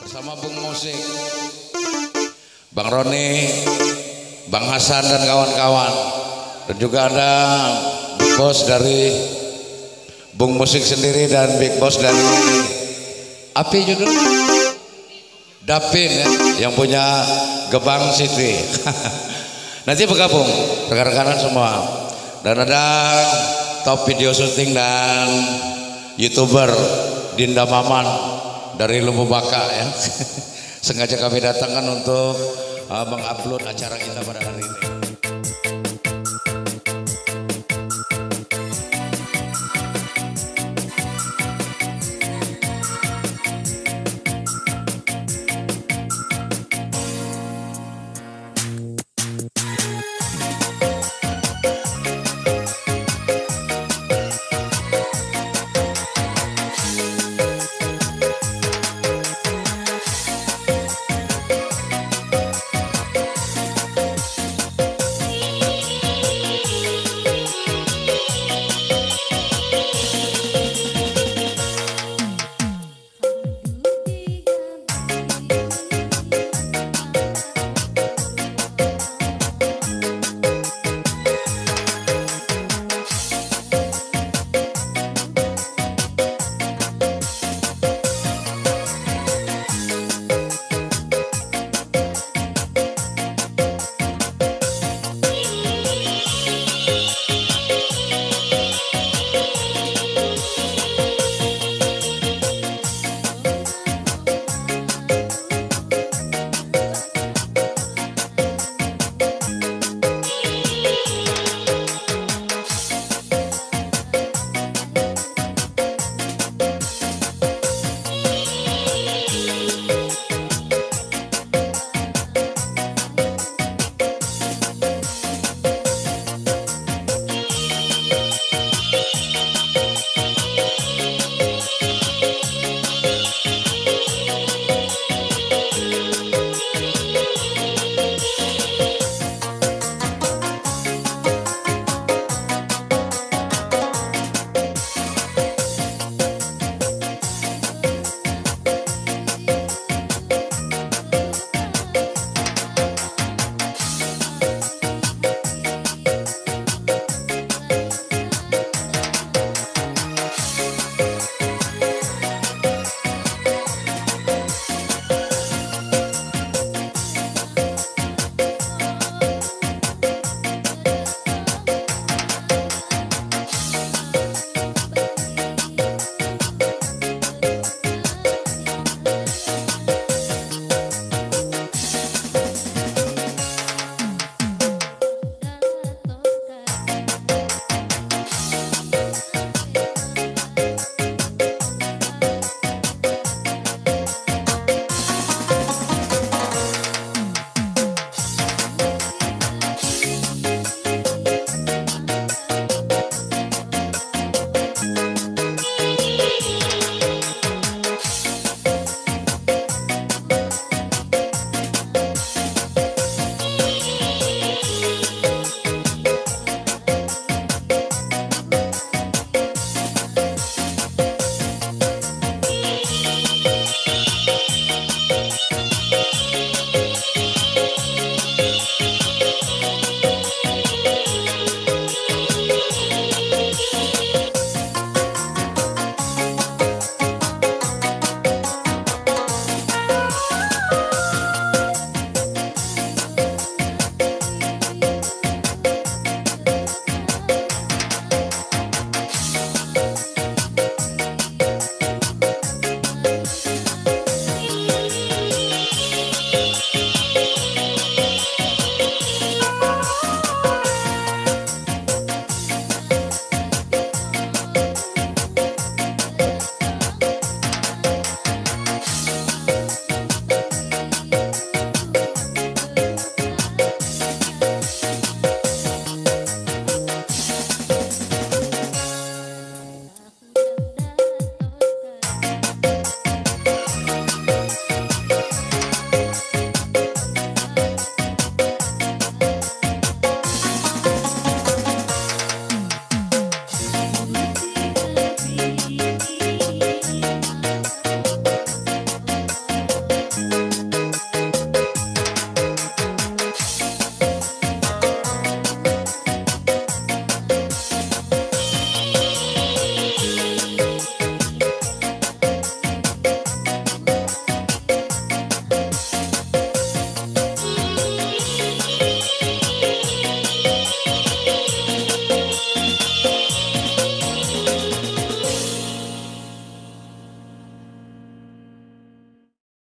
bersama Bung Musik, Bang Roni, Bang Hasan dan kawan-kawan. Dan juga ada Big Boss dari Bung Musik sendiri dan Big Boss dari Api judul Dapin ya, yang punya Gebang City. Nanti bergabung rekan-rekanan semua. Dan ada top video syuting dan youtuber Dinda Maman dari Lumbu Baka ya. Sengaja kami datangkan untuk uh, mengupload acara kita pada hari ini.